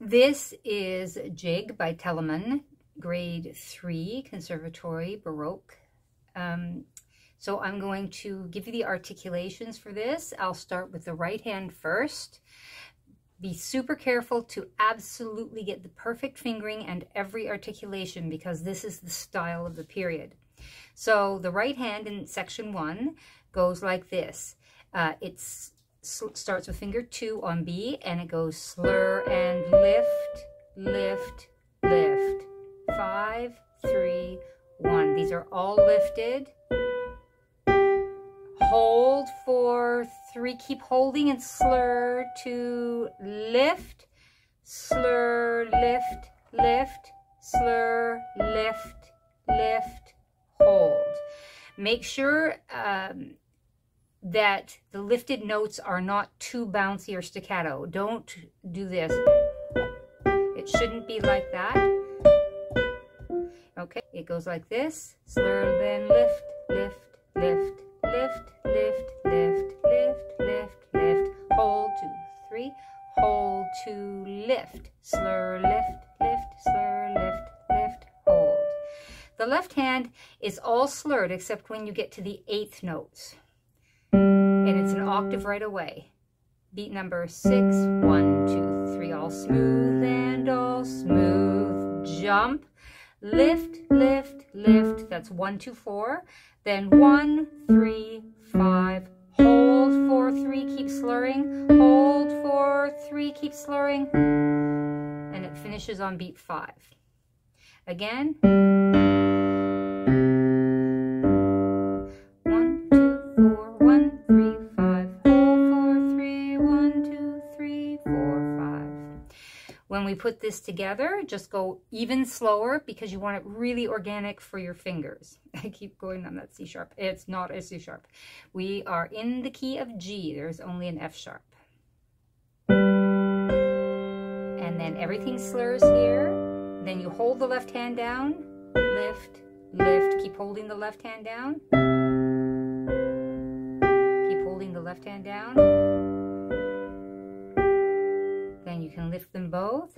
This is Jig by Telemann, grade 3, Conservatory Baroque. Um, so I'm going to give you the articulations for this. I'll start with the right hand first. Be super careful to absolutely get the perfect fingering and every articulation because this is the style of the period. So the right hand in section 1 goes like this. Uh, it's starts with finger two on B and it goes slur and lift, lift. Five, three, one. These are all lifted. Hold for three. Keep holding and slur to lift, slur, lift, lift, slur, lift, lift, hold. Make sure um, that the lifted notes are not too bouncy or staccato. Don't do this. It shouldn't be like that. Okay, it goes like this. Slur, then lift, lift, lift, lift, lift, lift, lift, lift, lift. Hold, two, three. Hold, two, lift. Slur, lift, lift, slur, lift, lift, hold. The left hand is all slurred except when you get to the eighth notes and it's an octave right away. Beat number six, one, two, three, all smooth and all smooth. Jump, lift, lift, lift. That's one, two, four. Then one, three, five. Hold four, three, keep slurring. Hold four, three, keep slurring. And it finishes on beat five. Again. When we put this together, just go even slower because you want it really organic for your fingers. I keep going on that C sharp. It's not a C sharp. We are in the key of G. There's only an F sharp. And then everything slurs here. Then you hold the left hand down, lift, lift. Keep holding the left hand down. Keep holding the left hand down both.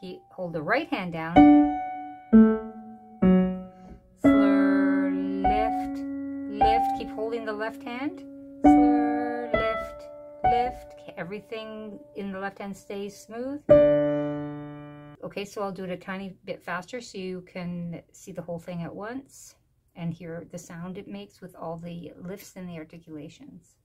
Keep, hold the right hand down. Slur, lift, lift. Keep holding the left hand. Slur, lift, lift. Everything in the left hand stays smooth. Okay, so I'll do it a tiny bit faster so you can see the whole thing at once and hear the sound it makes with all the lifts and the articulations.